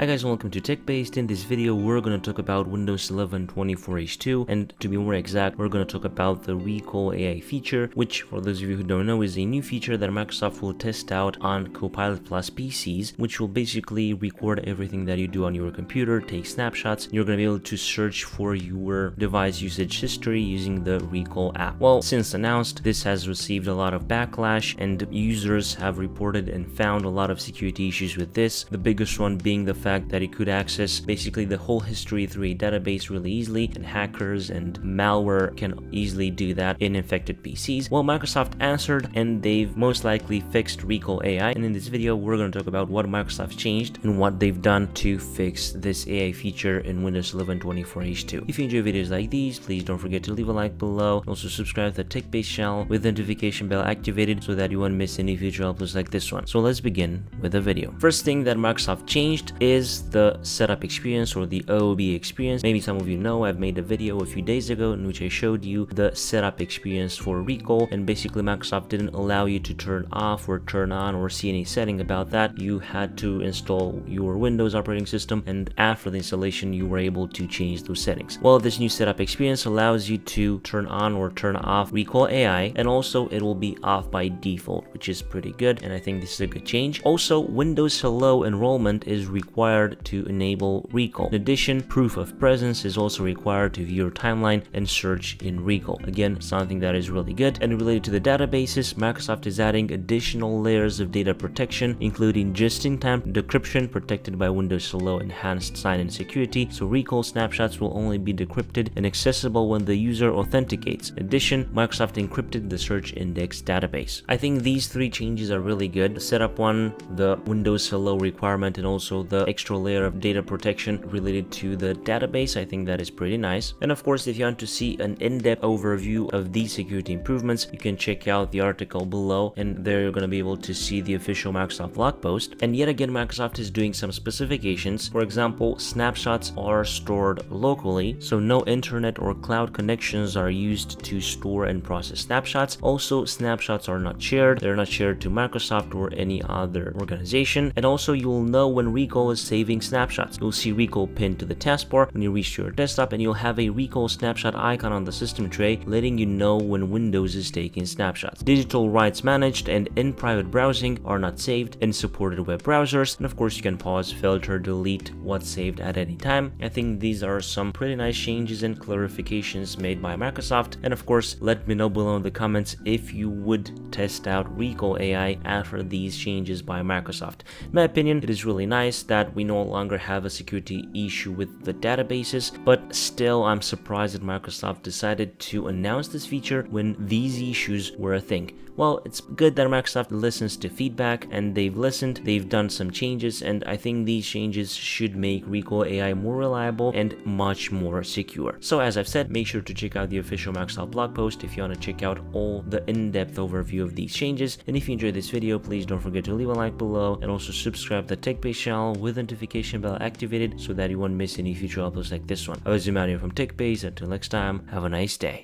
Hi guys and welcome to TechBased. In this video we're going to talk about Windows 11 24H2 and to be more exact we're going to talk about the Recall AI feature which for those of you who don't know is a new feature that Microsoft will test out on Copilot Plus PCs which will basically record everything that you do on your computer, take snapshots, you're going to be able to search for your device usage history using the Recall app. Well since announced this has received a lot of backlash and users have reported and found a lot of security issues with this, the biggest one being the fact fact that it could access basically the whole history through a database really easily and hackers and malware can easily do that in infected PCs. Well, Microsoft answered and they've most likely fixed Recall AI and in this video we're going to talk about what Microsoft changed and what they've done to fix this AI feature in Windows 11 24H2. If you enjoy videos like these, please don't forget to leave a like below. Also subscribe to the TechBased channel with the notification bell activated so that you won't miss any future uploads like this one. So let's begin with the video. First thing that Microsoft changed is is the setup experience or the OOB experience. Maybe some of you know I've made a video a few days ago in which I showed you the setup experience for Recall and basically Microsoft didn't allow you to turn off or turn on or see any setting about that. You had to install your Windows operating system and after the installation you were able to change those settings. Well, this new setup experience allows you to turn on or turn off Recall AI and also it will be off by default, which is pretty good and I think this is a good change. Also, Windows Hello enrollment is required required to enable Recall. In addition, proof of presence is also required to view your timeline and search in Recall. Again, something that is really good. And related to the databases, Microsoft is adding additional layers of data protection, including just-in-time decryption protected by Windows Hello Enhanced Sign-In Security, so Recall snapshots will only be decrypted and accessible when the user authenticates. In addition, Microsoft encrypted the search index database. I think these three changes are really good. The setup one, the Windows Hello requirement, and also the extra layer of data protection related to the database. I think that is pretty nice. And of course, if you want to see an in-depth overview of these security improvements, you can check out the article below and there you're going to be able to see the official Microsoft blog post. And yet again, Microsoft is doing some specifications. For example, snapshots are stored locally, so no internet or cloud connections are used to store and process snapshots. Also, snapshots are not shared. They're not shared to Microsoft or any other organization. And also, you will know when Recall is saving snapshots. You'll see Recall pinned to the taskbar when you reach your desktop and you'll have a Recall snapshot icon on the system tray letting you know when Windows is taking snapshots. Digital rights managed and in private browsing are not saved in supported web browsers and of course you can pause, filter, delete what's saved at any time. I think these are some pretty nice changes and clarifications made by Microsoft and of course let me know below in the comments if you would test out Recall AI after these changes by Microsoft. In my opinion it is really nice that we no longer have a security issue with the databases, but still I'm surprised that Microsoft decided to announce this feature when these issues were a thing. Well, it's good that Microsoft listens to feedback and they've listened, they've done some changes, and I think these changes should make Recall AI more reliable and much more secure. So as I've said, make sure to check out the official Microsoft blog post if you want to check out all the in-depth overview of these changes. And if you enjoyed this video, please don't forget to leave a like below and also subscribe to the TechBased channel with the notification bell activated so that you won't miss any future uploads like this one. I was Emmanuel from TechBased. Until next time, have a nice day.